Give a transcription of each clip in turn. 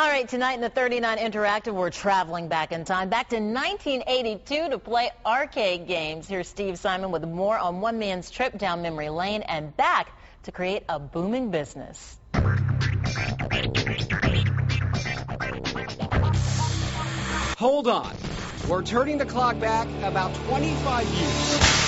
All right, tonight in the 39 Interactive, we're traveling back in time, back to 1982 to play arcade games. Here's Steve Simon with more on one man's trip down memory lane and back to create a booming business. Hold on. We're turning the clock back about 25 years.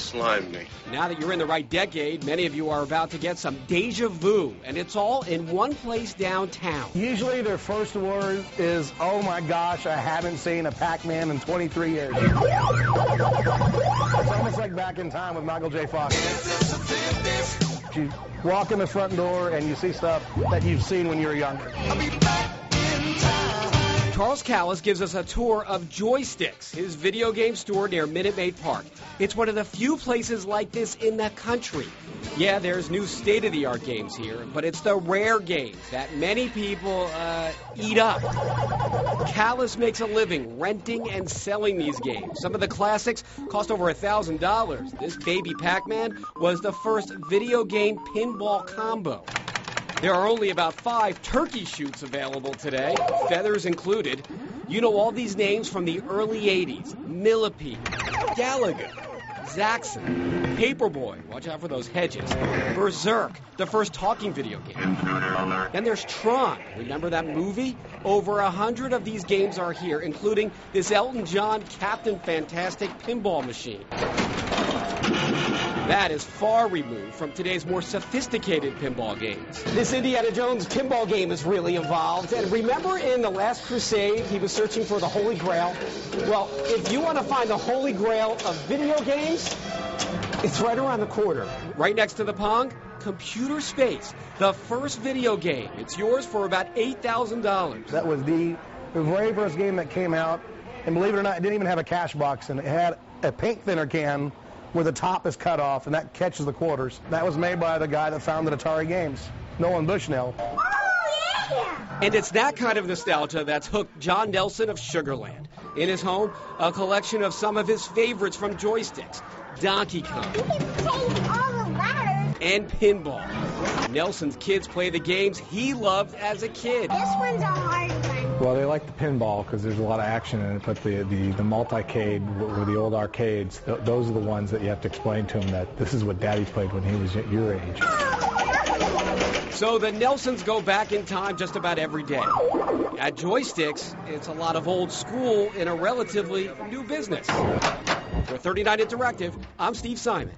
He slimed me. Now that you're in the right decade, many of you are about to get some deja vu, and it's all in one place downtown. Usually their first word is, oh my gosh, I haven't seen a Pac-Man in 23 years. it's almost like back in time with Michael J. Fox. You walk in the front door and you see stuff that you've seen when you were younger. Charles Callis gives us a tour of Joystix, his video game store near Minute Maid Park. It's one of the few places like this in the country. Yeah, there's new state of the art games here, but it's the rare games that many people uh, eat up. Callis makes a living renting and selling these games. Some of the classics cost over $1,000. This baby Pac Man was the first video game pinball combo. There are only about five turkey shoots available today, feathers included. You know all these names from the early 80s Millipede, Galaga, Zaxxon, Paperboy, watch out for those hedges, Berserk, the first talking video game. Then there's Tron, remember that movie? Over a hundred of these games are here, including this Elton John Captain Fantastic pinball machine. That is far removed from today's more sophisticated pinball games. This Indiana Jones pinball game is really evolved. And remember in The Last Crusade, he was searching for the Holy Grail? Well, if you want to find the Holy Grail of video games, it's right around the corner. Right next to the Pong, Computer Space, the first video game. It's yours for about $8,000. That was the, the very first game that came out. And believe it or not, it didn't even have a cash box, and it had a paint thinner can where the top is cut off and that catches the quarters. That was made by the guy that founded Atari Games, Nolan Bushnell. Oh yeah! And it's that kind of nostalgia that's hooked John Nelson of Sugar Land. In his home, a collection of some of his favorites from Joystix, Donkey Kong, and pinball. Nelson's kids play the games he loved as a kid. This one's a hard one. Well, they like the pinball because there's a lot of action in it, but the the, the multicade or the old arcades, th- those are the ones that you have to explain to them that this is what Daddy played when he was your age. So the Nelsons go back in time just about every day. At Joystix, it's a lot of old school in a relatively new business. For 39 Interactive, I'm Steve Simon.